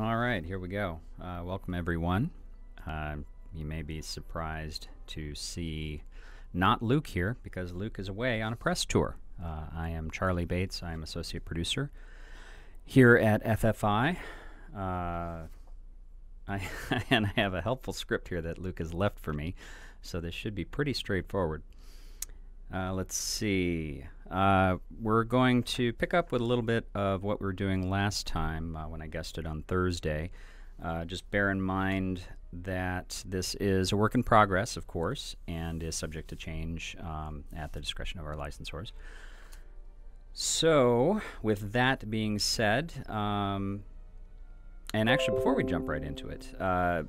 All right, here we go. Uh, welcome, everyone. Uh, you may be surprised to see not Luke here because Luke is away on a press tour. Uh, I am Charlie Bates. I am associate producer here at FFI. Uh, I and I have a helpful script here that Luke has left for me, so this should be pretty straightforward. Uh, let's see. Uh, we're going to pick up with a little bit of what we were doing last time uh, when I guested on Thursday. Uh, just bear in mind that this is a work in progress, of course, and is subject to change um, at the discretion of our licensors. So, with that being said, um, and actually, before we jump right into it, uh,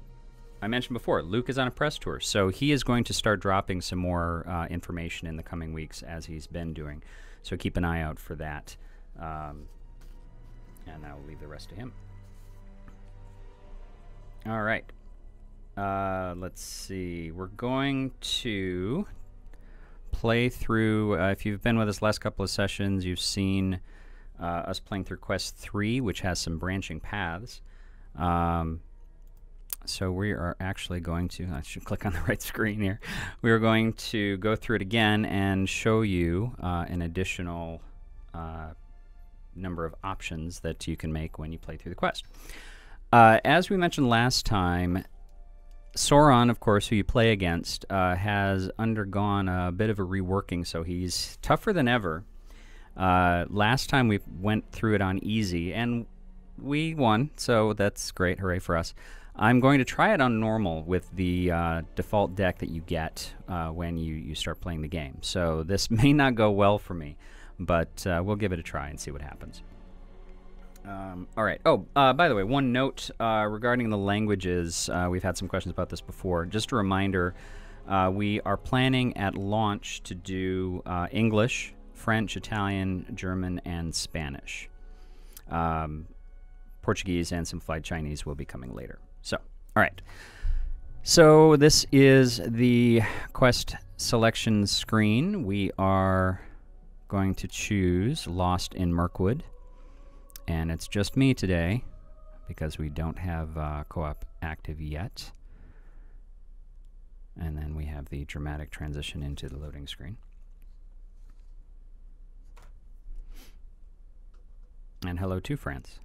I mentioned before, Luke is on a press tour, so he is going to start dropping some more uh, information in the coming weeks as he's been doing. So keep an eye out for that. Um, and I will leave the rest to him. All right. Uh, let's see. We're going to play through. Uh, if you've been with us last couple of sessions, you've seen uh, us playing through Quest 3, which has some branching paths. Um, so we are actually going to, I should click on the right screen here. We are going to go through it again and show you uh, an additional uh, number of options that you can make when you play through the quest. Uh, as we mentioned last time, Sauron, of course, who you play against, uh, has undergone a bit of a reworking, so he's tougher than ever. Uh, last time we went through it on easy, and we won, so that's great. Hooray for us. I'm going to try it on normal with the uh, default deck that you get uh, when you, you start playing the game. So this may not go well for me, but uh, we'll give it a try and see what happens. Um, all right. Oh, uh, by the way, one note uh, regarding the languages. Uh, we've had some questions about this before. Just a reminder we are planning at launch to do English, French, Italian, German, and Spanish. Um, Portuguese and simplified Chinese will be coming later. All right. So this is the quest selection screen. We are going to choose Lost in Mirkwood. And it's just me today because we don't have uh, co-op active yet. And then we have the dramatic transition into the loading screen. And hello to France.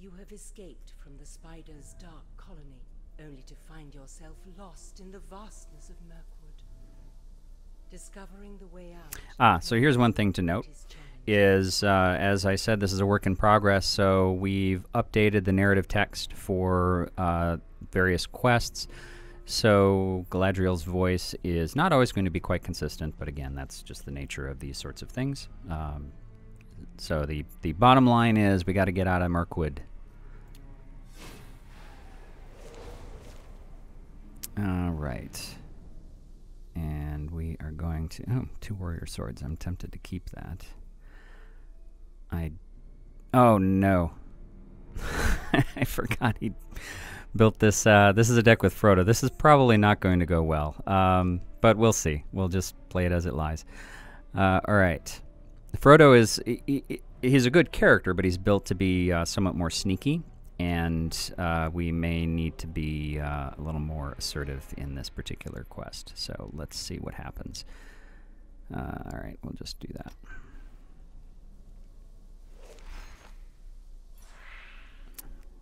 You have escaped from the spider's dark colony, only to find yourself lost in the vastness of Mirkwood. Discovering the way out. Ah, so here's one thing to note is, uh, as I said, this is a work in progress, so we've updated the narrative text for uh, various quests. So Galadriel's voice is not always going to be quite consistent, but again, that's just the nature of these sorts of things. Um, so the, the bottom line is we got to get out of Mirkwood. All right. And we are going to... Oh, two warrior swords. I'm tempted to keep that. I... Oh, no. I forgot he built this. Uh, this is a deck with Frodo. This is probably not going to go well. Um, but we'll see. We'll just play it as it lies. Uh, all right. Frodo is he, he's a good character, but he's built to be uh, somewhat more sneaky, and uh, we may need to be uh, a little more assertive in this particular quest. So let's see what happens. Uh, all right, we'll just do that.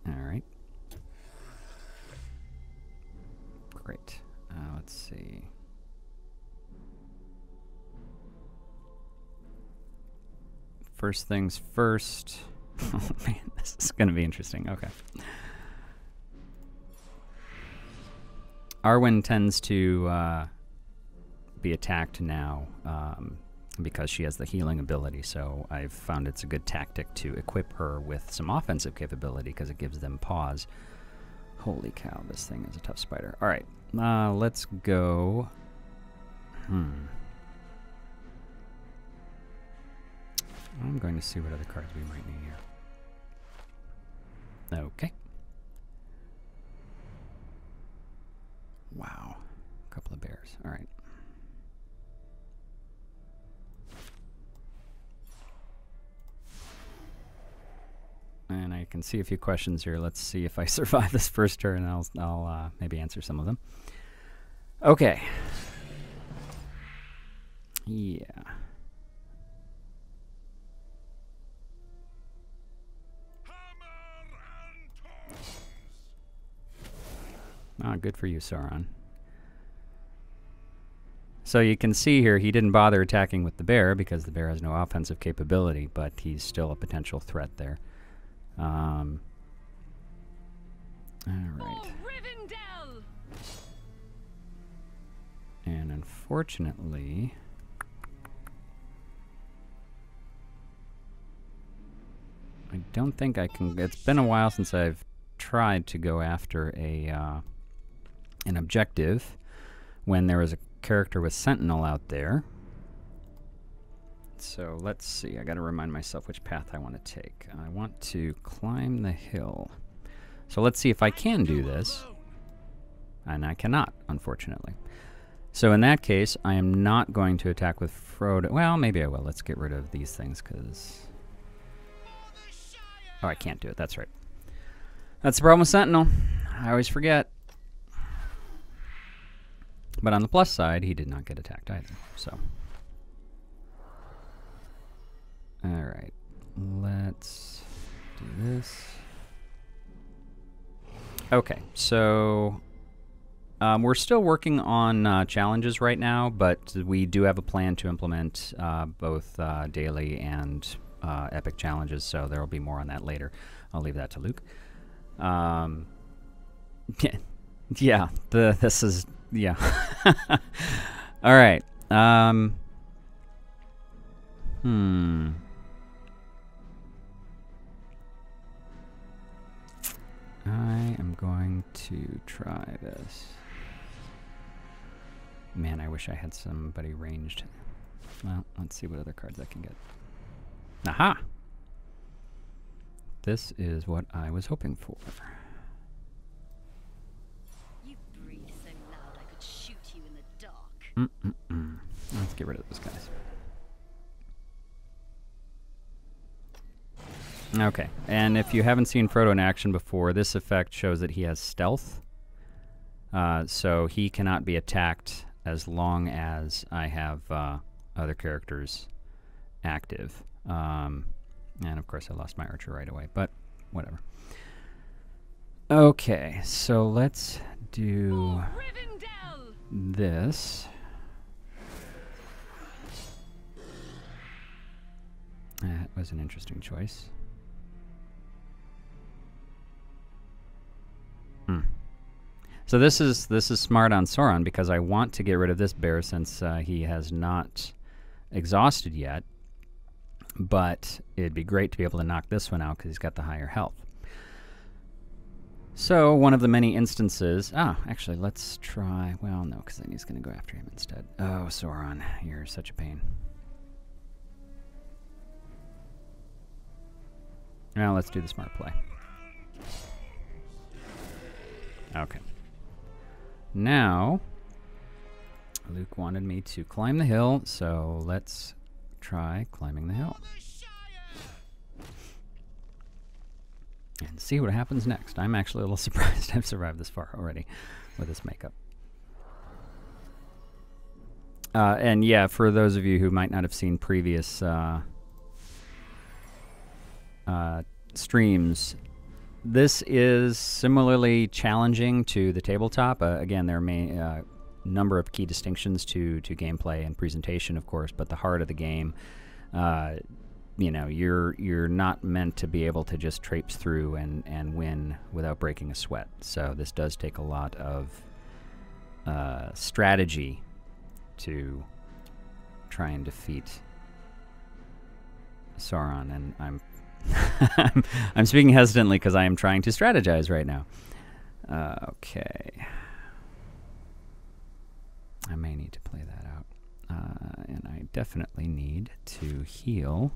All right. Great. Uh, let's see. First things first. Oh man, this is going to be interesting. Okay. Arwen tends to uh, be attacked now um, because she has the healing ability, so I've found it's a good tactic to equip her with some offensive capability because it gives them pause. Holy cow, this thing is a tough spider. All right, uh, let's go. Hmm. I'm going to see what other cards we might need here. Okay. Wow. A couple of bears. All right. And I can see a few questions here. Let's see if I survive this first turn. I'll I'll uh, maybe answer some of them. Okay. Yeah. Ah, good for you, Sauron. So you can see here he didn't bother attacking with the bear because the bear has no offensive capability, but he's still a potential threat there. Um, all right. And unfortunately, I don't think I can. It's been a while since I've tried to go after a uh, an objective when there was a character with Sentinel out there. So let's see. I got to remind myself which path I want to take. I want to climb the hill. So let's see if I can do this. And I cannot, unfortunately. So in that case, I am not going to attack with Frodo. Well, maybe I will. Let's get rid of these things because... Oh, I can't do it. That's right. That's the problem with Sentinel. I always forget. But on the plus side, he did not get attacked either. So... Alright. Let's do this. Okay, so um, we're still working on uh, challenges right now, but we do have a plan to implement uh, both uh, daily and uh, epic challenges, so there will be more on that later. I'll leave that to Luke. Um, yeah, the this is yeah. All right. Um, hmm. I am going to try this. Man, I wish I had somebody ranged. Well, let's see what other cards I can get. Aha! This is what I was hoping for. You breathe so loud I could shoot you in the dark. Mm -mm -mm. Let's get rid of those guys. Okay, and if you haven't seen Frodo in action before, this effect shows that he has stealth. Uh, so he cannot be attacked as long as I have uh, other characters active. Um, and of course I lost my archer right away, but whatever. Okay, so let's do this. That was an interesting choice. Hmm. So this is this is smart on Sauron because I want to get rid of this bear since uh, he has not exhausted yet. But it'd be great to be able to knock this one out because he's got the higher health. So one of the many instances. Ah, actually, let's try. Well, no, because then he's going to go after him instead. Oh, Sauron, you're such a pain. Now let's do the smart play. Okay. Now, Luke wanted me to climb the hill, so let's try climbing the hill. And see what happens next. I'm actually a little surprised I've survived this far already with this makeup. Uh, and yeah, for those of you who might not have seen previous uh, uh, streams, this is similarly challenging to the tabletop. Uh, again, there a uh, number of key distinctions to to gameplay and presentation, of course, but the heart of the game, uh, you know, you're you're not meant to be able to just traipse through and and win without breaking a sweat. So this does take a lot of uh, strategy to try and defeat Sauron, and I'm I'm speaking hesitantly because I am trying to strategize right now. Uh, okay. I may need to play that out. Uh, and I definitely need to heal.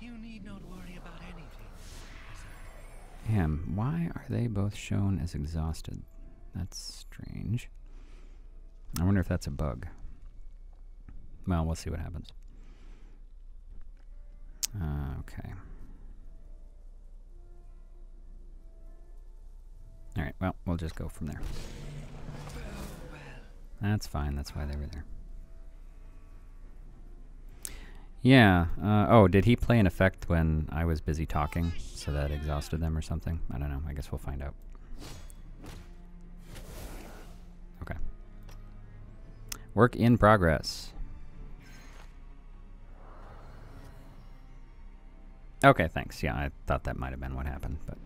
You need not worry about anything. Him. Why are they both shown as exhausted? That's strange. I wonder if that's a bug. Well, we'll see what happens. Uh, okay. Well, we'll just go from there. That's fine. That's why they were there. Yeah. Uh, oh, did he play an effect when I was busy talking, so that exhausted them or something? I don't know. I guess we'll find out. Okay. Work in progress. Okay, thanks. Yeah, I thought that might have been what happened, but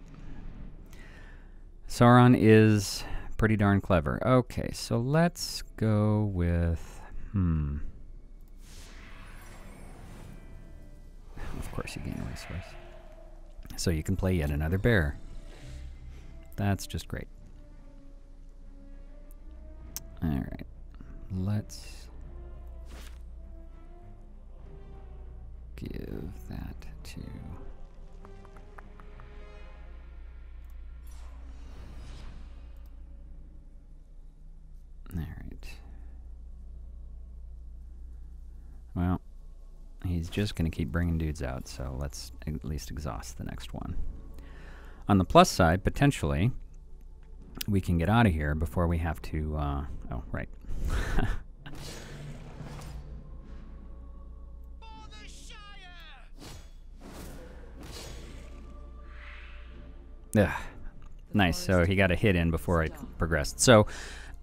Sauron is pretty darn clever. Okay, so let's go with hmm. Of course, you gain a resource, so you can play yet another bear. That's just great. All right, let's give that to. All right. Well, he's just going to keep bringing dudes out, so let's at least exhaust the next one. On the plus side, potentially, we can get out of here before we have to. Uh, oh, right. Ugh. Nice. So he got a hit in before I progressed. So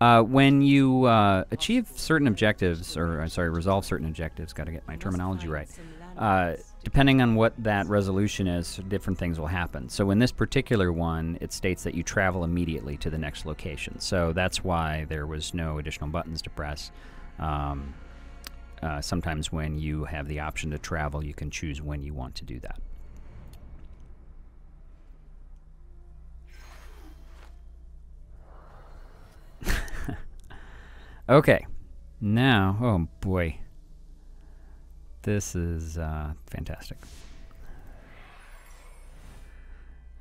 uh, when you uh, achieve certain objectives, or uh, sorry, resolve certain objectives, got to get my terminology right. Uh, depending on what that resolution is, different things will happen. So in this particular one, it states that you travel immediately to the next location. So that's why there was no additional buttons to press. Um, uh, sometimes when you have the option to travel, you can choose when you want to do that. Okay. Now, oh boy. This is uh, fantastic.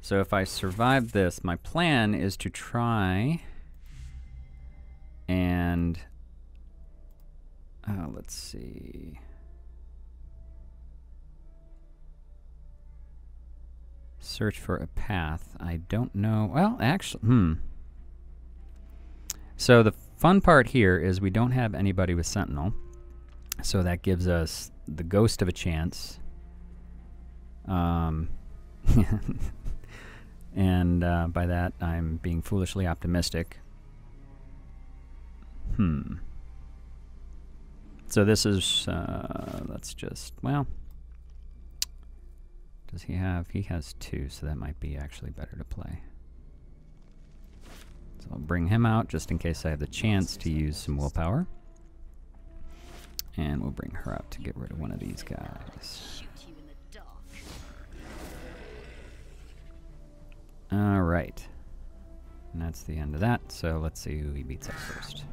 So if I survive this, my plan is to try and uh, let's see. Search for a path. I don't know. Well, actually, hmm. So the fun part here is we don't have anybody with Sentinel. So that gives us the ghost of a chance. Um, and uh, by that, I'm being foolishly optimistic. Hmm. So this is, uh, let's just, well, does he have, he has two, so that might be actually better to play. So I'll bring him out just in case I have the chance to use some willpower. And we'll bring her out to get rid of one of these guys. Alright. And that's the end of that, so let's see who he beats up first.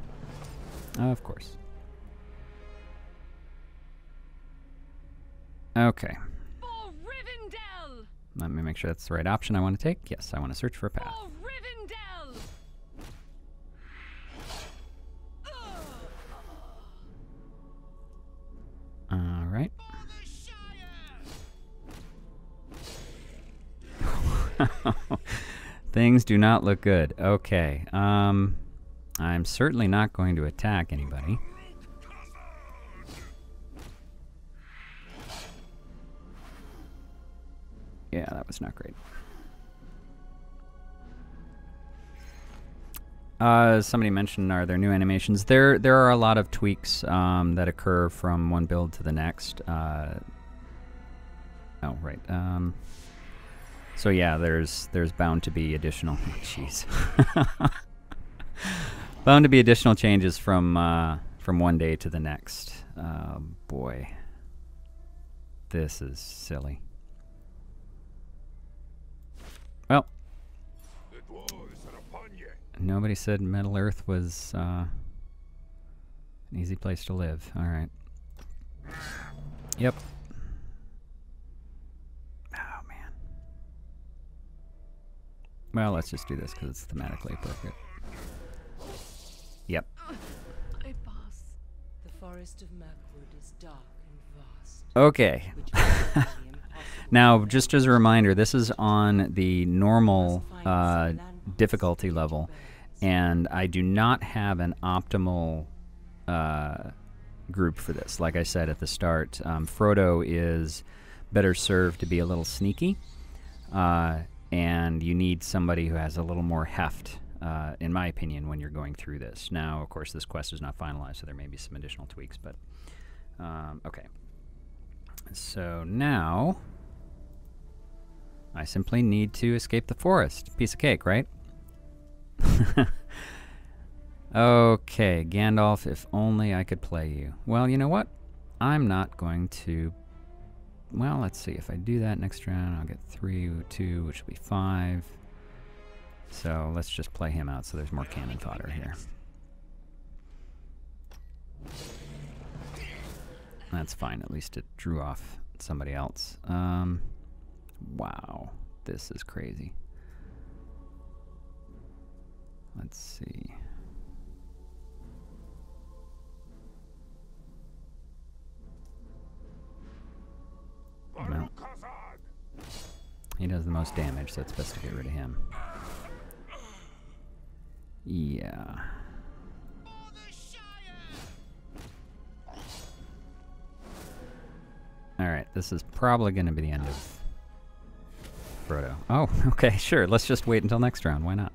of course. Okay. Let me make sure that's the right option I want to take. Yes, I want to search for a path. Things do not look good. Okay. Um, I'm certainly not going to attack anybody. Yeah, that was not great. Uh, somebody mentioned, are there new animations? There, there are a lot of tweaks um, that occur from one build to the next. Uh, oh, right. Um, so yeah, there's there's bound to be additional. Jeez. bound to be additional changes from uh, from one day to the next. Oh, boy, this is silly. Well, Nobody said Middle Earth was uh, an easy place to live. All right. Yep. Oh, man. Well, let's just do this because it's thematically appropriate. Yep. The forest of Mirkwood is dark and vast. Okay. now, just as a reminder, this is on the normal uh, difficulty level, and I do not have an optimal uh, group for this. Like I said at the start, um, Frodo is better served to be a little sneaky, uh, and you need somebody who has a little more heft. Uh, in my opinion, when you're going through this. Now, of course, this quest is not finalized, so there may be some additional tweaks, but um, okay. So now I simply need to escape the forest. Piece of cake, right? okay, Gandalf, if only I could play you. Well, you know what? I'm not going to... Well, let's see. If I do that next round, I'll get 3, 2, which will be 5. So let's just play him out so there's more cannon fodder here. That's fine. At least it drew off somebody else. Um, wow. This is crazy. Let's see. He does the most damage, so it's best to get rid of him. Yeah. Alright, this is probably going to be the end of Frodo. Oh, okay, sure. Let's just wait until next round. Why not?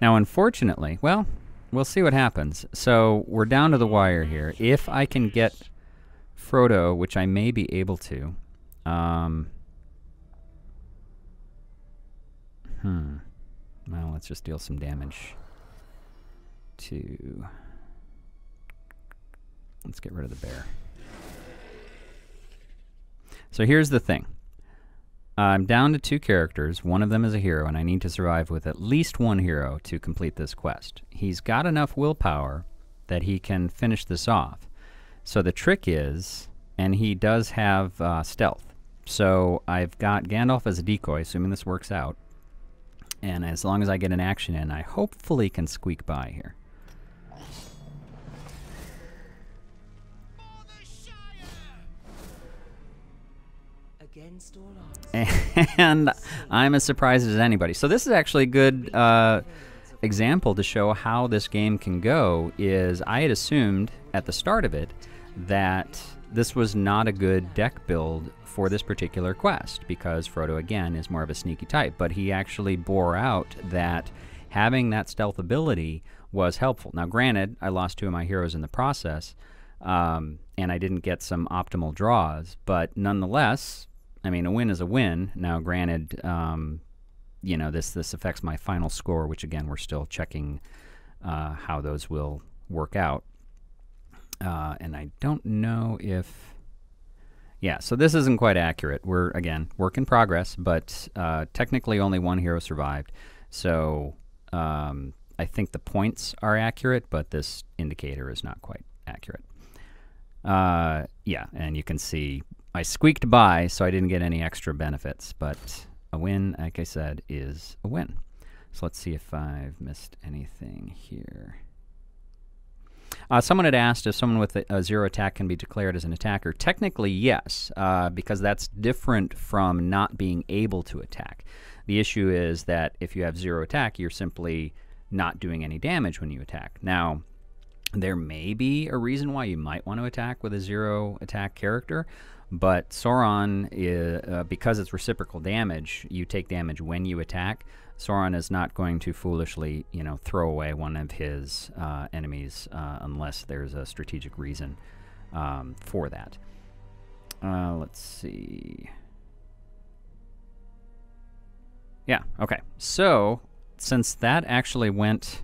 Now, unfortunately, well, we'll see what happens. So, we're down to the wire here. If I can get Frodo, which I may be able to, um, hmm. Well, let's just deal some damage to... Let's get rid of the bear. So here's the thing. I'm down to two characters. One of them is a hero, and I need to survive with at least one hero to complete this quest. He's got enough willpower that he can finish this off. So the trick is, and he does have uh, stealth. So I've got Gandalf as a decoy, assuming this works out. And as long as I get an action in, I hopefully can squeak by here. and I'm as surprised as anybody. So this is actually a good uh, example to show how this game can go. Is I had assumed at the start of it that this was not a good deck build for this particular quest because Frodo again is more of a sneaky type, but he actually bore out that having that stealth ability was helpful. Now, granted, I lost two of my heroes in the process. Um, and I didn't get some optimal draws, but nonetheless, I mean, a win is a win. Now, granted, um, you know this this affects my final score, which again we're still checking uh, how those will work out. Uh, and I don't know if, yeah. So this isn't quite accurate. We're again work in progress, but uh, technically only one hero survived. So um, I think the points are accurate, but this indicator is not quite accurate. Uh, yeah, and you can see I squeaked by, so I didn't get any extra benefits, but a win, like I said, is a win. So let's see if I've missed anything here. Uh, someone had asked if someone with a, a, zero attack can be declared as an attacker. Technically, yes, uh, because that's different from not being able to attack. The issue is that if you have zero attack, you're simply not doing any damage when you attack. Now, there may be a reason why you might want to attack with a zero attack character, but Sauron, is, uh, because it's reciprocal damage, you take damage when you attack. Sauron is not going to foolishly, you know, throw away one of his uh, enemies uh, unless there's a strategic reason um, for that. Uh, let's see. Yeah, okay. So, since that actually went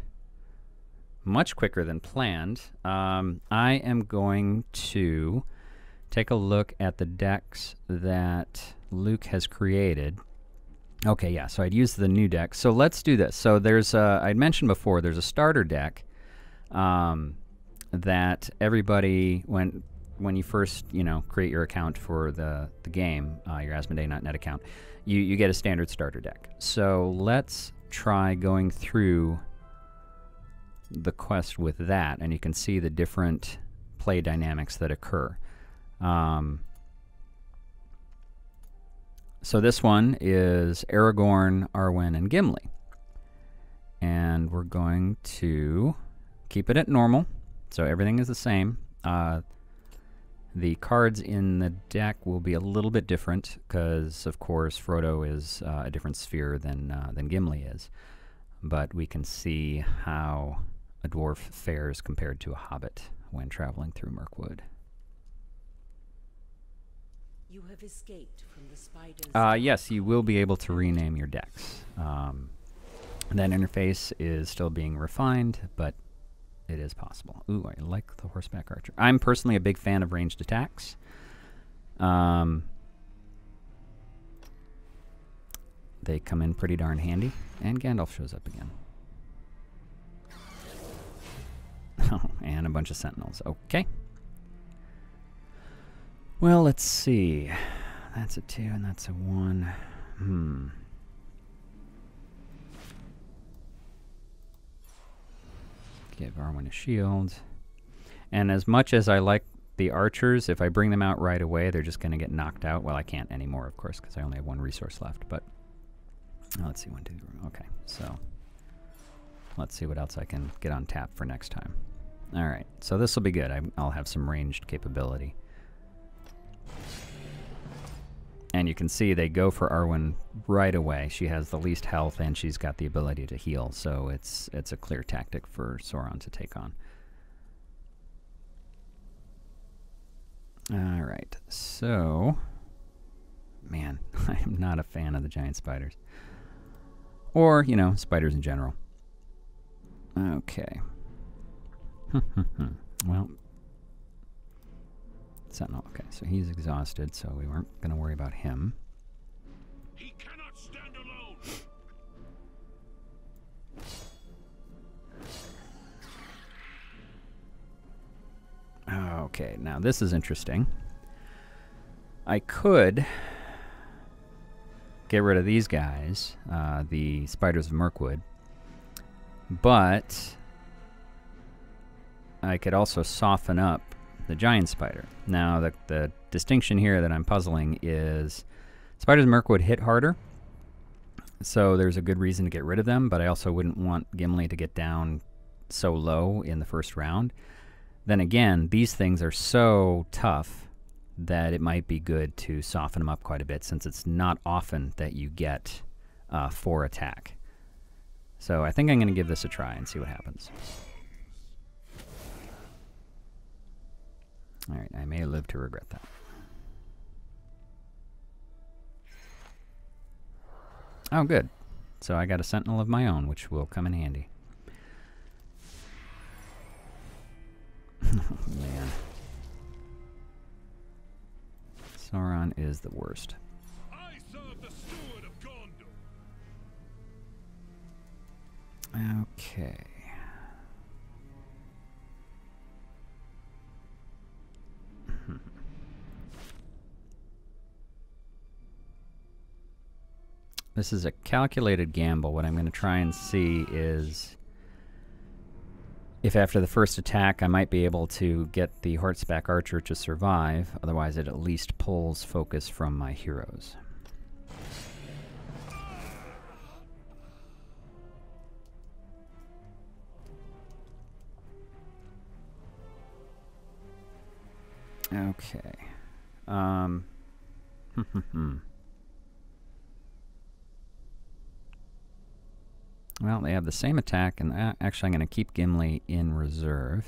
much quicker than planned, um, I am going to take a look at the decks that Luke has created. Okay, yeah, so I'd use the new deck. So let's do this. So there's, a, I'd mentioned before, there's a starter deck um, that everybody, when when you first, you know, create your account for the, the game, uh, your Asmodee.net account, you, you get a standard starter deck. So let's try going through the quest with that, and you can see the different play dynamics that occur. Um, so this one is Aragorn, Arwen, and Gimli. And we're going to keep it at normal. So everything is the same. Uh, the cards in the deck will be a little bit different because, of course, Frodo is uh, a different sphere than uh, than Gimli is. But we can see how a dwarf fares compared to a hobbit when traveling through Mirkwood. You have escaped from the spiders. Uh, yes, you will be able to rename your decks. Um, that interface is still being refined, but it is possible. Ooh, I like the horseback archer. I'm personally a big fan of ranged attacks. Um, they come in pretty darn handy. And Gandalf shows up again. Oh, and a bunch of sentinels. Okay. Well, let's see. That's a 2 and that's a 1. Hmm. Give Arwen a shield. And as much as I like the archers, if I bring them out right away, they're just going to get knocked out. Well, I can't anymore, of course, because I only have one resource left. But oh, let's see, one, two, three. Okay, so let's see what else I can get on tap for next time. All right, so this will be good. I, I'll have some ranged capability. And you can see they go for Arwen right away. She has the least health and she's got the ability to heal, so it's it's a clear tactic for Sauron to take on. All right, so man, I am not a fan of the giant spiders, or you know, spiders in general. Okay. well, Sentinel. Okay, so he's exhausted, so we weren't going to worry about him. He cannot stand alone. Okay, now this is interesting. I could get rid of these guys, uh, the Spiders of Mirkwood, but I could also soften up the giant spider. Now, the, the distinction here that I'm puzzling is spiders Mirkwood hit harder, so there's a good reason to get rid of them, but I also wouldn't want Gimli to get down so low in the first round. Then again, these things are so tough that it might be good to soften them up quite a bit since it's not often that you get uh, four attack. So I think I'm going to give this a try and see what happens. Alright, I may live to regret that. Oh, good. So I got a sentinel of my own, which will come in handy. Oh, man. Sauron is the worst. I serve the steward of Gondor. Okay. This is a calculated gamble. What I'm going to try and see is if after the first attack I might be able to get the Horseback Archer to survive. Otherwise, it at least pulls focus from my heroes. Okay. Um. Hmm, hmm, hmm. Well, they have the same attack, and uh, actually I'm going to keep Gimli in reserve.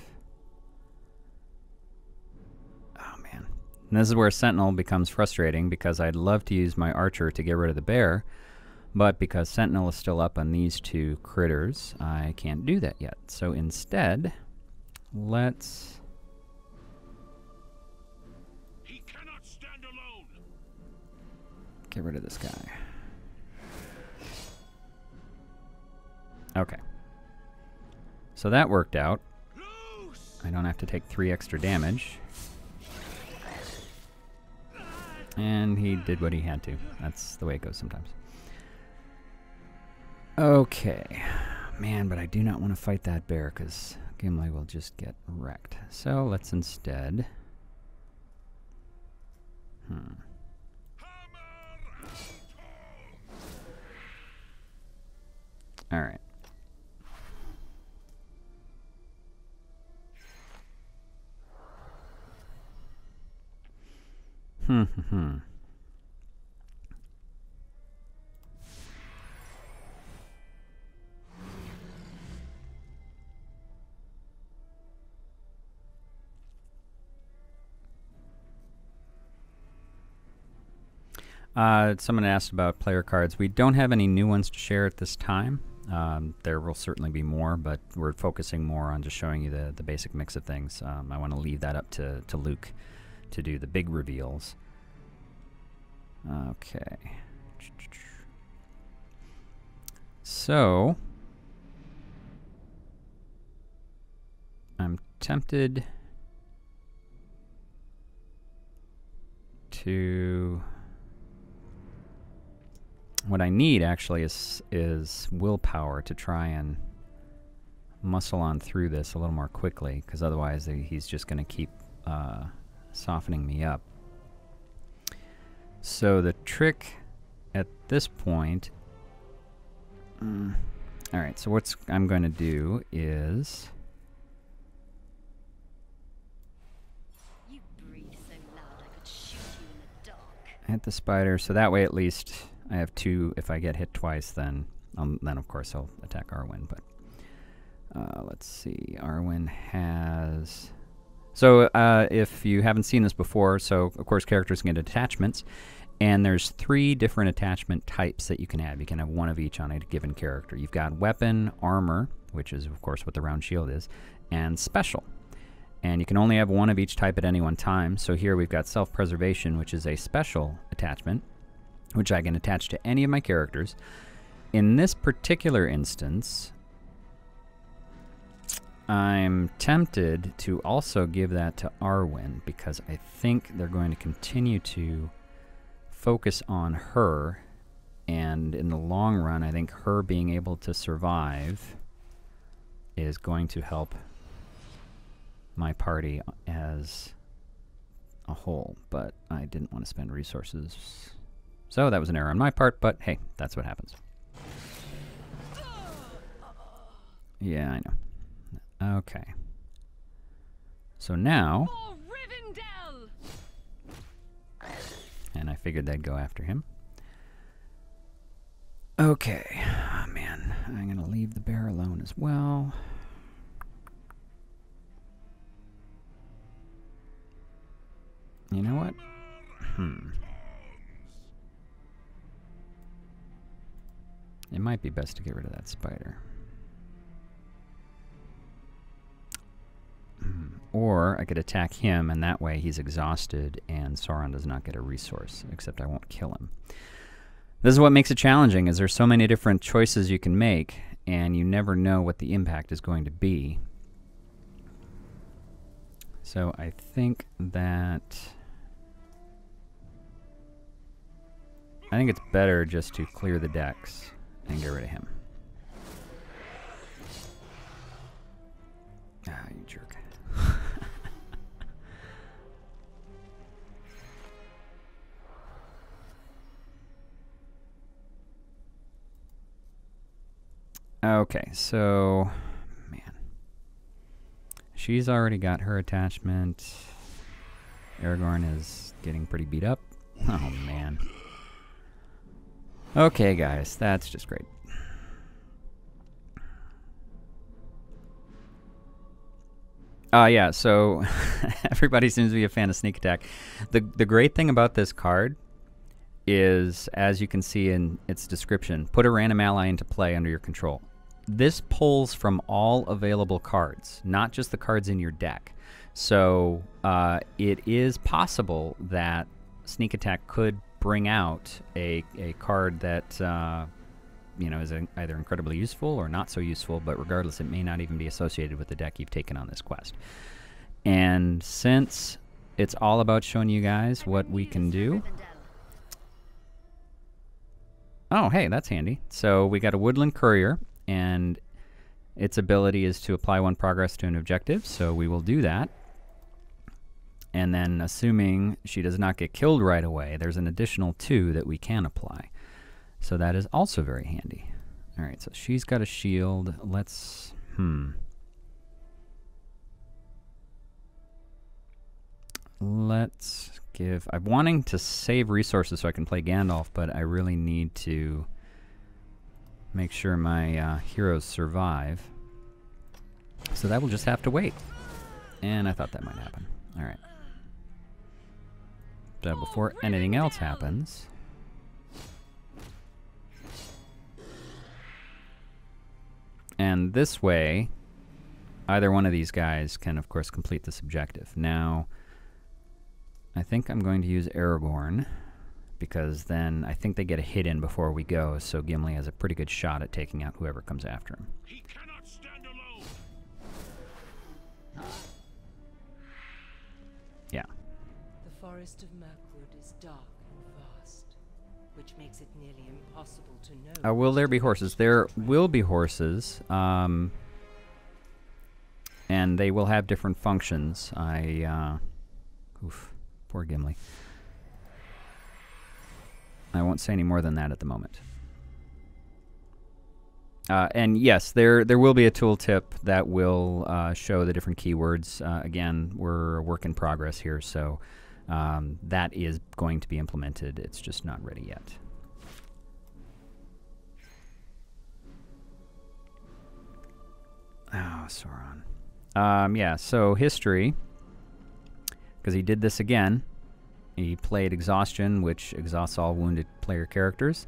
Oh, man. And this is where Sentinel becomes frustrating, because I'd love to use my Archer to get rid of the bear, but because Sentinel is still up on these two critters, I can't do that yet. So instead, let's... Get rid of this guy. Okay. So that worked out. I don't have to take three extra damage. And he did what he had to. That's the way it goes sometimes. Okay. Man, but I do not want to fight that bear because Gimli will just get wrecked. So let's instead hmm. All right. Hmm, hmm, hmm. Uh, someone asked about player cards. We don't have any new ones to share at this time. Um, there will certainly be more, but we're focusing more on just showing you the, the basic mix of things. Um, I want to leave that up to, to Luke to do the big reveals. Okay. So, I'm tempted to what I need actually is is willpower to try and muscle on through this a little more quickly, because otherwise he's just going to keep uh, softening me up. So the trick at this point. Mm, all right. So what's I'm going to do is. You breathe so loud I could shoot you in the dark. hit the spider, so that way at least I have two. If I get hit twice, then um, then of course I'll attack Arwen. But uh, let's see, Arwen has. So uh, if you haven't seen this before, so of course characters can get attachments, and there's three different attachment types that you can have. You can have one of each on a given character. You've got weapon, armor, which is of course what the round shield is, and special. And you can only have one of each type at any one time. So here we've got self-preservation, which is a special attachment which I can attach to any of my characters. In this particular instance, I'm tempted to also give that to Arwen because I think they're going to continue to focus on her. And in the long run, I think her being able to survive is going to help my party as a whole. But I didn't want to spend resources so that was an error on my part, but hey, that's what happens. Yeah, I know. Okay. So now... And I figured they'd go after him. Okay. Oh, man. I'm going to leave the bear alone as well. You know what? Hmm. It might be best to get rid of that spider. Or I could attack him, and that way he's exhausted, and Sauron does not get a resource, except I won't kill him. This is what makes it challenging, is there's so many different choices you can make, and you never know what the impact is going to be. So I think that... I think it's better just to clear the decks and get rid of him. Ah, you jerk. okay, so man. She's already got her attachment. Aragorn is getting pretty beat up. Oh man. Okay, guys, that's just great. Uh, yeah, so everybody seems to be a fan of Sneak Attack. The, the great thing about this card is, as you can see in its description, put a random ally into play under your control. This pulls from all available cards, not just the cards in your deck. So uh, it is possible that Sneak Attack could bring out a, a card that uh, you know is either incredibly useful or not so useful, but regardless, it may not even be associated with the deck you've taken on this quest. And since it's all about showing you guys what we can do. Oh, hey, that's handy. So we got a Woodland Courier, and its ability is to apply one progress to an objective, so we will do that. And then, assuming she does not get killed right away, there's an additional two that we can apply. So that is also very handy. All right, so she's got a shield. Let's, hmm. Let's give. I'm wanting to save resources so I can play Gandalf, but I really need to make sure my uh, heroes survive. So that will just have to wait. And I thought that might happen. All right. So before anything else happens, and this way, either one of these guys can, of course, complete this objective. Now, I think I'm going to use Aragorn because then I think they get a hit in before we go, so Gimli has a pretty good shot at taking out whoever comes after him. He cannot stand alone. Yeah. The forest of Mirkwood is dark and vast, which makes it nearly impossible to know. Uh, will there be horses? There will be horses, um, and they will have different functions. I, uh, oof, poor Gimli. I won't say any more than that at the moment. Uh, and yes, there there will be a tooltip that will uh, show the different keywords. Uh, again, we're a work in progress here, so um, that is going to be implemented. It's just not ready yet. Oh, Sauron. Um, yeah, so history, because he did this again. He played Exhaustion, which exhausts all wounded player characters.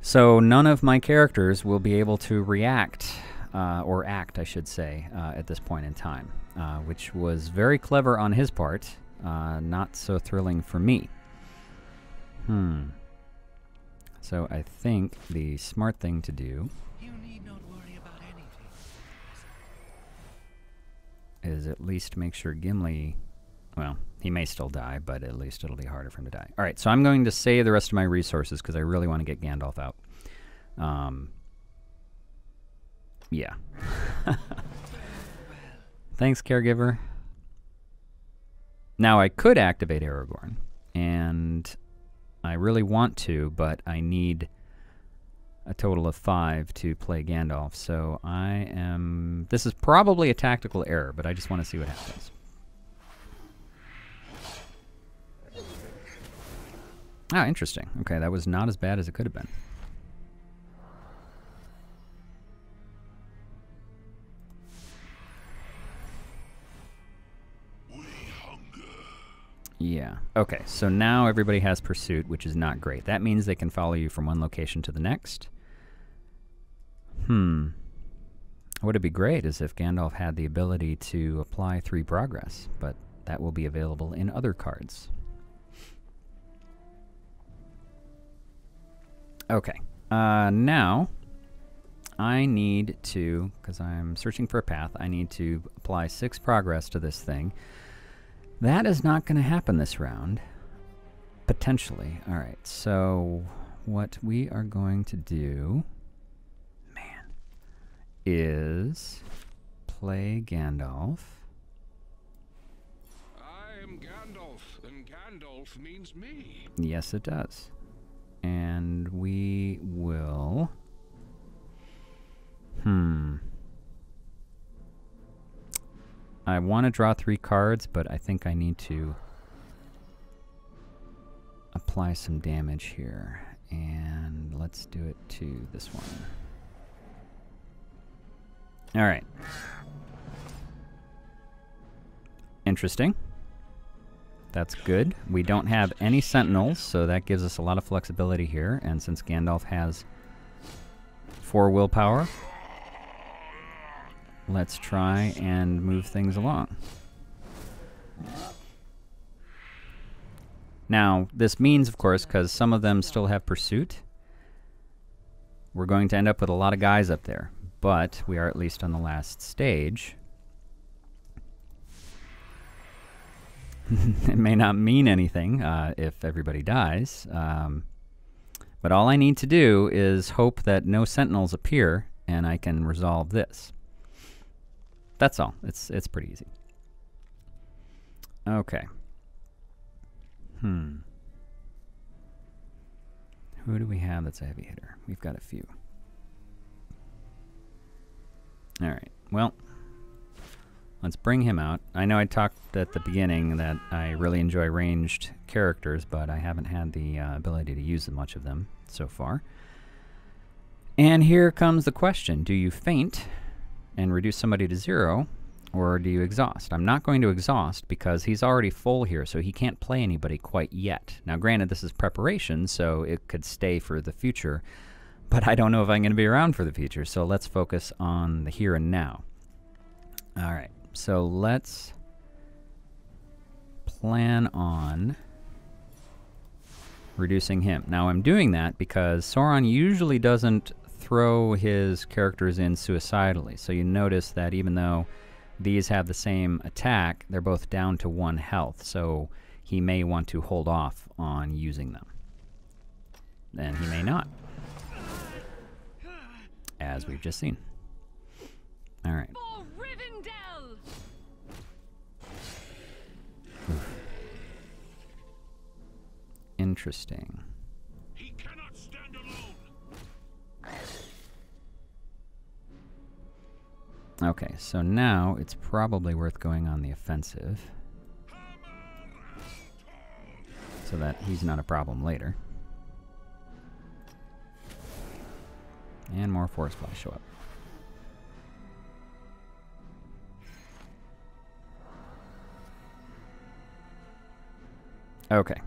So none of my characters will be able to react, uh, or act, I should say, uh, at this point in time, uh, which was very clever on his part, uh, not so thrilling for me. Hmm. So I think the smart thing to do You need not worry about anything. is at least make sure Gimli, well, he may still die, but at least it'll be harder for him to die. All right, so I'm going to save the rest of my resources because I really want to get Gandalf out. Um, yeah. Thanks, caregiver. Now I could activate Aragorn, and I really want to, but I need a total of five to play Gandalf. So I am. This is probably a tactical error, but I just want to see what happens. Ah, interesting. Okay, that was not as bad as it could have been. Yeah. Okay, so now everybody has pursuit, which is not great. That means they can follow you from one location to the next. Hmm. What would be great is if Gandalf had the ability to apply three progress, but that will be available in other cards. Okay. Uh, now, I need to, because I'm searching for a path, I need to apply six progress to this thing. That is not going to happen this round. Potentially. All right. So, what we are going to do, man, is play Gandalf. I am Gandalf, and Gandalf means me. Yes, it does. And we will. I want to draw three cards, but I think I need to apply some damage here. And let's do it to this one. All right. Interesting. That's good. We don't have any sentinels, so that gives us a lot of flexibility here. And since Gandalf has four willpower, let's try and move things along. Now, this means, of course, because some of them still have pursuit, we're going to end up with a lot of guys up there. But we are at least on the last stage. it may not mean anything uh, if everybody dies. Um, but all I need to do is hope that no sentinels appear and I can resolve this. That's all. It's it's pretty easy. Okay. Hmm. Who do we have that's a heavy hitter? We've got a few. All right. Well, let's bring him out. I know I talked at the beginning that I really enjoy ranged characters, but I haven't had the uh, ability to use much of them so far. And here comes the question Do you faint and reduce somebody to zero, or do you exhaust? I'm not going to exhaust because he's already full here, so he can't play anybody quite yet. Now, granted, this is preparation, so it could stay for the future, but I don't know if I'm going to be around for the future, so let's focus on the here and now. All right, so let's plan on reducing him. Now, I'm doing that because Sauron usually doesn't throw his characters in suicidally, so you notice that even though these have the same attack, they're both down to one health, so he may want to hold off on using them. And he may not. As we've just seen. Alright. Interesting. Okay, so now it's probably worth going on the offensive. So that he's not a problem later. And more forest flies show up. Okay.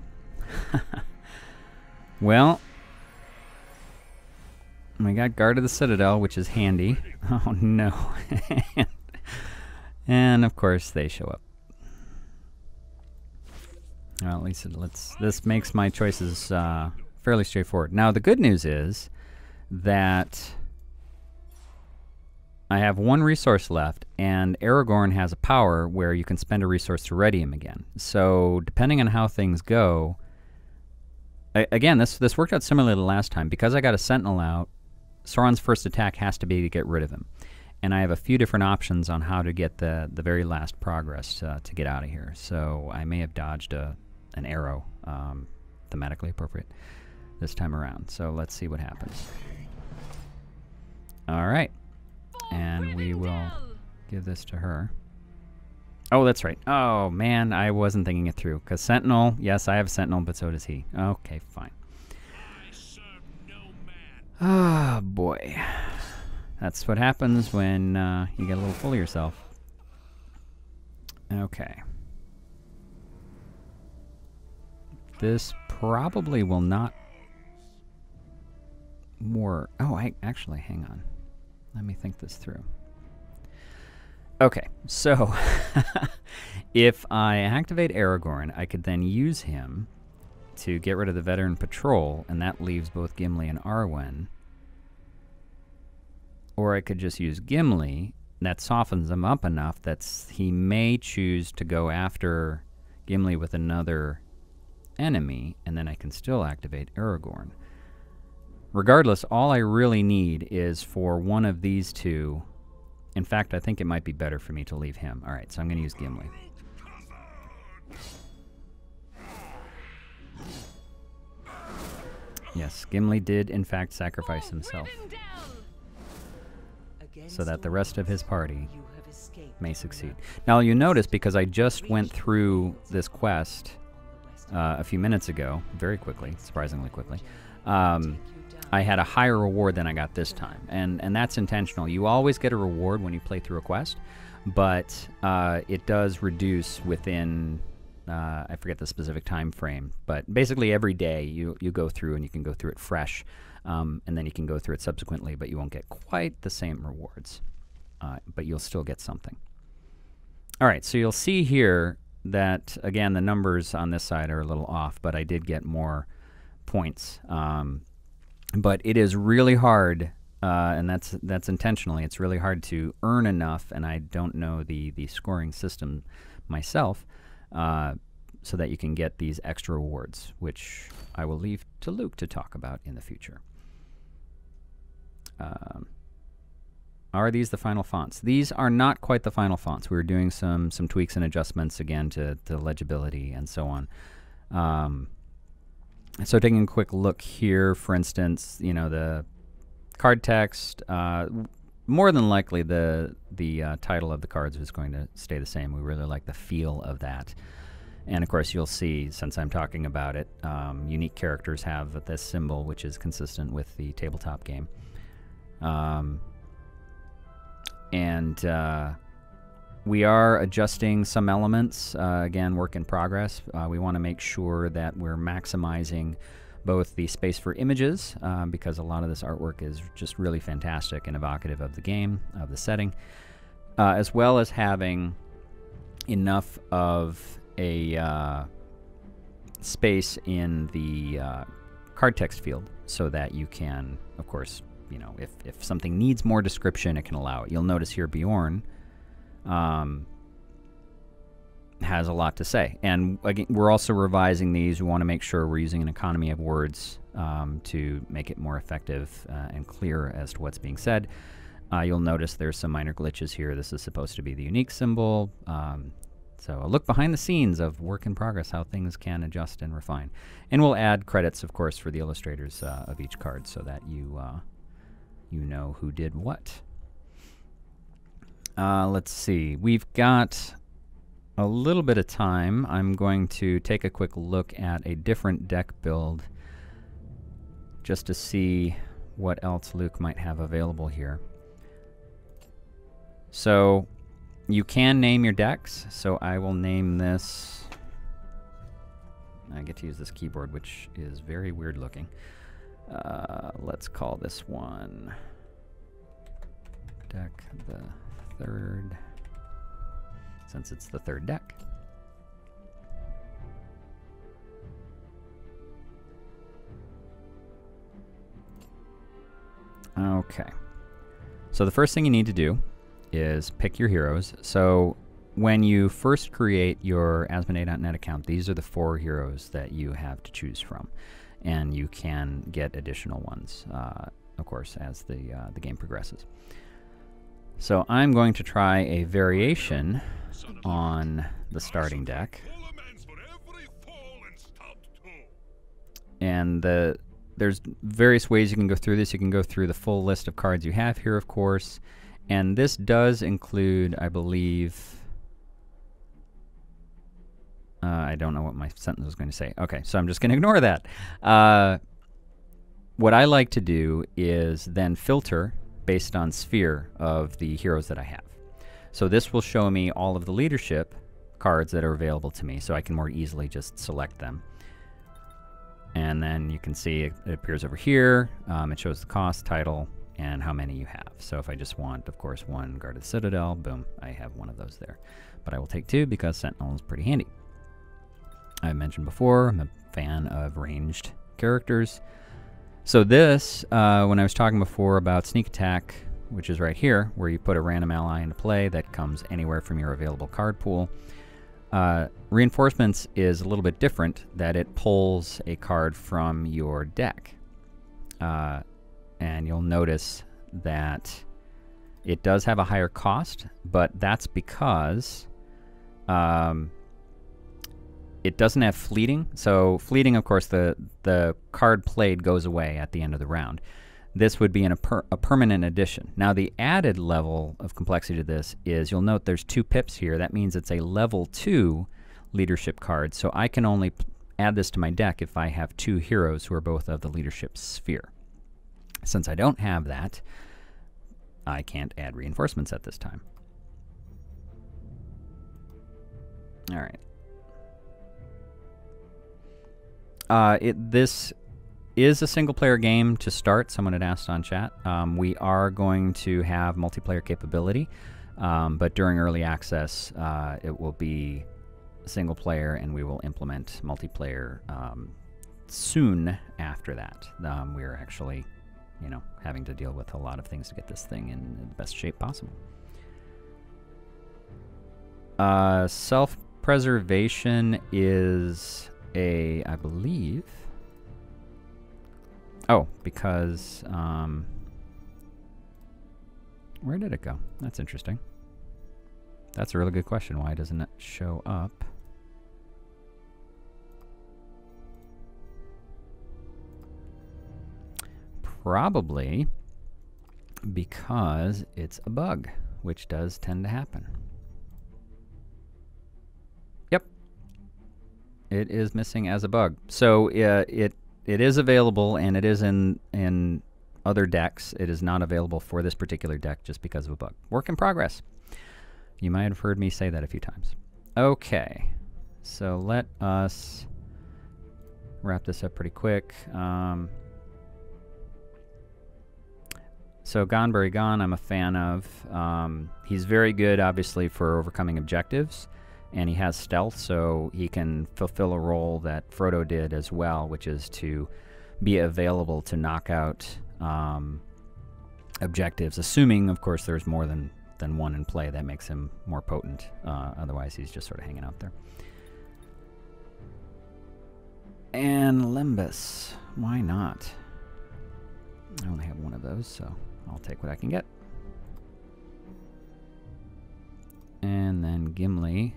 well, we got Guard of the Citadel, which is handy. Oh no. and of course they show up. Well, at least lets, this makes my choices uh, fairly straightforward. Now the good news is that I have one resource left, and Aragorn has a power where you can spend a resource to ready him again. So depending on how things go, a- again, this this worked out similarly to last time because I got a Sentinel out. Sauron's first attack has to be to get rid of him, and I have a few different options on how to get the the very last progress uh, to get out of here. So I may have dodged a an arrow, um, thematically appropriate this time around. So let's see what happens. All right, and we will give this to her. Oh, that's right. Oh man, I wasn't thinking it through. Cause Sentinel, yes, I have Sentinel, but so does he. Okay, fine. Ah, boy. That's what happens when uh, you get a little full of yourself. Okay. This probably will not work. Oh, I actually, hang on. Let me think this through. Okay, so if I activate Aragorn, I could then use him to get rid of the veteran patrol, and that leaves both Gimli and Arwen. Or I could just use Gimli. That softens him up enough that he may choose to go after Gimli with another enemy, and then I can still activate Aragorn. Regardless, all I really need is for one of these two. In fact, I think it might be better for me to leave him. All right, so I'm going to use Gimli. Yes, Gimli did in fact sacrifice himself so that the rest of his party you have escaped may succeed. Now you notice because I just went through this quest On the west uh, a few minutes ago, very quickly, surprisingly quickly. Um, take you down. I had a higher reward than I got this time, and and that's intentional. You always get a reward when you play through a quest, but uh, it does reduce within. Uh, I forget the specific time frame, but basically every day you you go through and you can go through it fresh, um, and then you can go through it subsequently, but you won't get quite the same rewards, uh, but you'll still get something. All right, so you'll see here that again the numbers on this side are a little off, but I did get more points. Um, but it is really hard, uh, and that's that's intentionally. It's really hard to earn enough, and I don't know the the scoring system myself, uh, so that you can get these extra rewards, which I will leave to Luke to talk about in the future. Um, Are these the final fonts? These are not quite the final fonts. We were doing some some tweaks and adjustments again to, to legibility and so on. Um, so taking a quick look here, for instance, you know the card text. Uh, more than likely, the the uh, title of the cards is going to stay the same. We really like the feel of that. And of course, you'll see, since I'm talking about it, um, unique characters have this symbol, which is consistent with the tabletop game. Um, and uh, we are adjusting some elements. Uh, again, work in progress. Uh, we want to make sure that we're maximizing both the space for images, um, because a lot of this artwork is just really fantastic and evocative of the game, of the setting, uh, as well as having enough of a uh, space in the uh, card text field so that you can, of course, you know, if, if something needs more description, it can allow it. You'll notice here Beorn um, has a lot to say. And again, we're also revising these. We want to make sure we're using an economy of words um, to make it more effective uh, and clear as to what's being said. Uh, you'll notice there's some minor glitches here. This is supposed to be the unique symbol. Um, so a look behind the scenes of work in progress, how things can adjust and refine. And we'll add credits, of course, for the illustrators uh, of each card so that you uh, you know who did what. Uh, let's see. We've got a little bit of time. I'm going to take a quick look at a different deck build just to see what else Luke might have available here. So you can name your decks. So I will name this. I get to use this keyboard, which is very weird looking. Uh, let's call this one deck the third, since it's the third deck. Okay. So the first thing you need to do is pick your heroes. So when you first create your Asmodee.net account, these are the four heroes that you have to choose from and you can get additional ones, uh, of course, as the uh, the game progresses. So I'm going to try a variation on the starting deck, and the there's various ways you can go through this. You can go through the full list of cards you have here, of course, and this does include, I believe. Uh, I don't know what my sentence was going to say. Okay, so I'm just going to ignore that. Uh, what I like to do is then filter based on sphere of the heroes that I have. So this will show me all of the leadership cards that are available to me, so I can more easily just select them. And then you can see it, appears over here. Um, it shows the cost, title, and how many you have. So if I just want, of course, one Guard the Citadel, boom, I have one of those there. But I will take two because Sentinel is pretty handy. I mentioned before, I'm a fan of ranged characters. So this, uh, when I was talking before about sneak attack, which is right here, where you put a random ally into play that comes anywhere from your available card pool. Uh, reinforcements is a little bit different, that it pulls a card from your deck. Uh, and you'll notice that it does have a higher cost, but that's because um, it doesn't have fleeting. So fleeting, of course, the the card played goes away at the end of the round. This would be a, per, a permanent addition. Now the added level of complexity to this is you'll note there's two pips here. That means it's a level two leadership card. So I can only add this to my deck if I have two heroes who are both of the leadership sphere. Since I don't have that, I can't add reinforcements at this time. All right. Uh, it, this is a single player game to start. Someone had asked on chat. Um, we are going to have multiplayer capability, um, but during early access, uh, it will be single player, and we will implement multiplayer um, soon after that. Um, we're actually, you know, having to deal with a lot of things to get this thing in the best shape possible. Uh, self preservation is a, I believe. Oh, because um, Where did it go? That's interesting. That's a really good question. Why doesn't it show up? Probably because it's a bug, which does tend to happen. It is missing as a bug. So uh, it it is available and it is in in other decks. It is not available for this particular deck just because of a bug. Work in progress. You might have heard me say that a few times. Okay. So let us wrap this up pretty quick. Um, so Gone Very Gone, I'm a fan of. Um, he's very good, obviously, for overcoming objectives, and he has stealth, so he can fulfill a role that Frodo did as well, which is to be available to knock out um, objectives, assuming, of course, there's more than, than one in play. That makes him more potent. Uh, otherwise, he's just sort of hanging out there. And Lembas. Why not? I only have one of those, so I'll take what I can get. And then Gimli.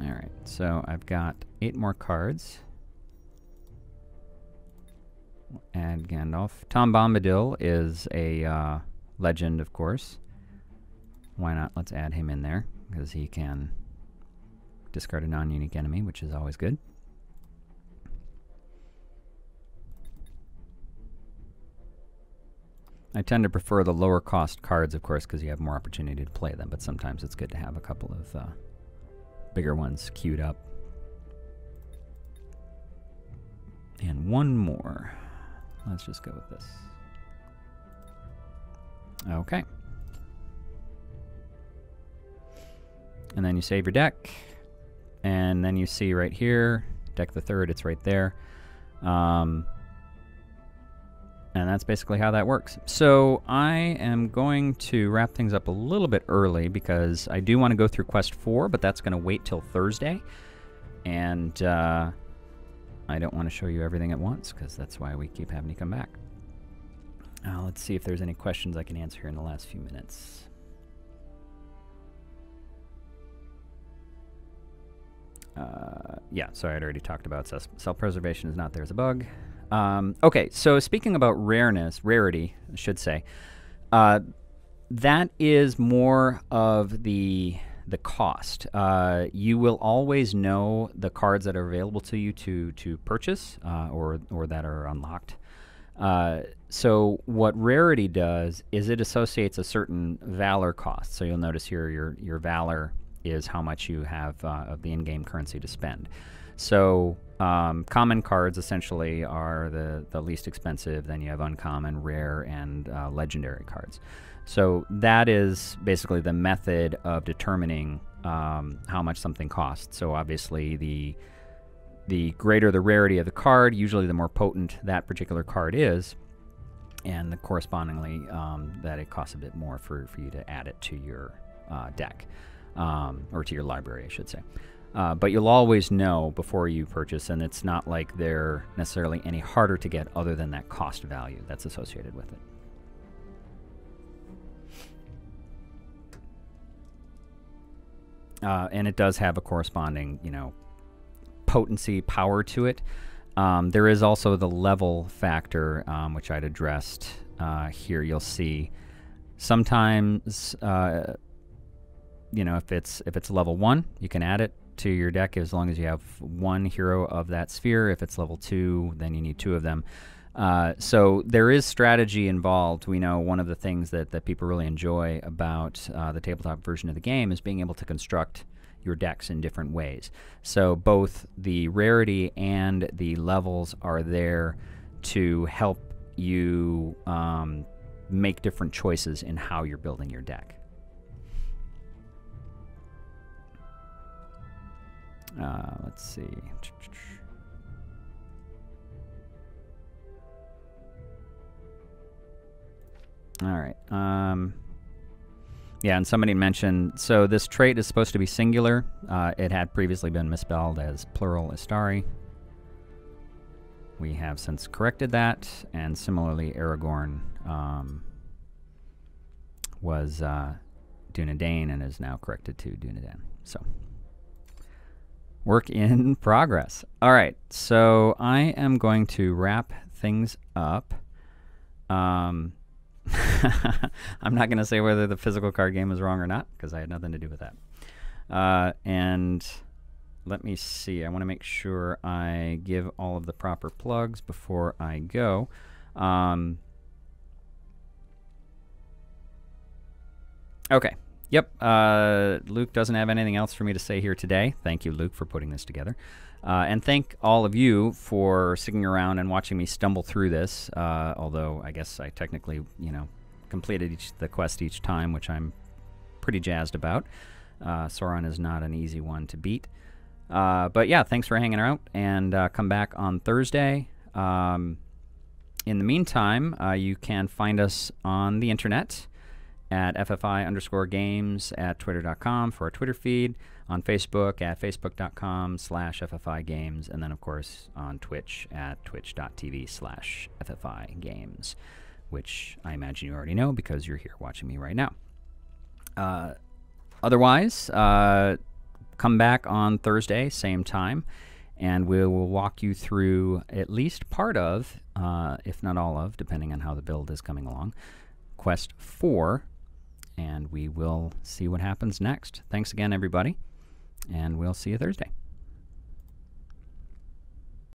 Alright, so I've got eight more cards. Add Gandalf. Tom Bombadil is a uh, legend, of course. Why not? Let's add him in there, because he can discard a non-unique enemy, which is always good. I tend to prefer the lower cost cards, of course, because you have more opportunity to play them, but sometimes it's good to have a couple of uh, bigger ones queued up. And one more. Let's just go with this. Okay. And then you save your deck. And then you see right here, deck the third, it's right there. Um, and that's basically how that works. So I am going to wrap things up a little bit early because I do want to go through Quest 4, but that's going to wait till Thursday. And uh, I don't want to show you everything at once because that's why we keep having you come back. Uh, let's see if there's any questions I can answer here in the last few minutes. Uh, yeah, sorry, I'd already talked about self-preservation is not there as a bug. Um, okay, so speaking about rareness, rarity, I should say, uh, that is more of the the cost. Uh, you will always know the cards that are available to you to to purchase uh, or or that are unlocked. Uh, so what rarity does is it associates a certain valor cost. So you'll notice here your your valor is how much you have uh, of the in-game currency to spend. So um, common cards essentially are the, the least expensive. Then you have uncommon, rare, and uh, legendary cards. So that is basically the method of determining um, how much something costs. So obviously the the greater the rarity of the card, usually the more potent that particular card is, and the correspondingly um, that it costs a bit more for, for you to add it to your uh, deck um, or to your library, I should say. Uh, but you'll always know before you purchase, and it's not like they're necessarily any harder to get other than that cost value that's associated with it. Uh, and it does have a corresponding, you know, potency power to it. Um, there is also the level factor, um, which I'd addressed uh, here. You'll see sometimes uh, you know, if it's if it's level one, you can add it to your deck as long as you have one hero of that sphere. If it's level two, then you need two of them. Uh, so there is strategy involved. We know one of the things that, that people really enjoy about uh, the tabletop version of the game is being able to construct your decks in different ways. So both the rarity and the levels are there to help you um, make different choices in how you're building your deck. Uh, let's see. All right. Um, Yeah, and somebody mentioned so this trait is supposed to be singular. Uh, it had previously been misspelled as plural Istari. We have since corrected that, and similarly, Aragorn um, was uh, Dunedain and is now corrected to Dunedain. So, work in progress. All right, so I am going to wrap things up. Um, I'm not going to say whether the physical card game was wrong or not because I had nothing to do with that. Uh, and let me see. I want to make sure I give all of the proper plugs before I go. Um, okay. Yep. Uh, Luke doesn't have anything else for me to say here today. Thank you, Luke, for putting this together. Uh, and thank all of you for sticking around and watching me stumble through this. Uh, although I guess I technically, you know, completed each, the quest each time, which I'm pretty jazzed about. Uh, Sauron is not an easy one to beat. Uh, but yeah, thanks for hanging out, and uh, come back on Thursday. Um, in the meantime, you can find us on the internet at FFI underscore games at twitter.com for our Twitter feed, on Facebook at facebook.com slash FFI games, and then, of course, on Twitch at twitch.tv slash FFI games, which I imagine you already know because you're here watching me right now. Uh, otherwise, uh, come back on Thursday, same time, and we will walk you through at least part of, uh, if not all of, depending on how the build is coming along, Quest 4 and we will see what happens next. Thanks again, everybody, and we'll see you Thursday.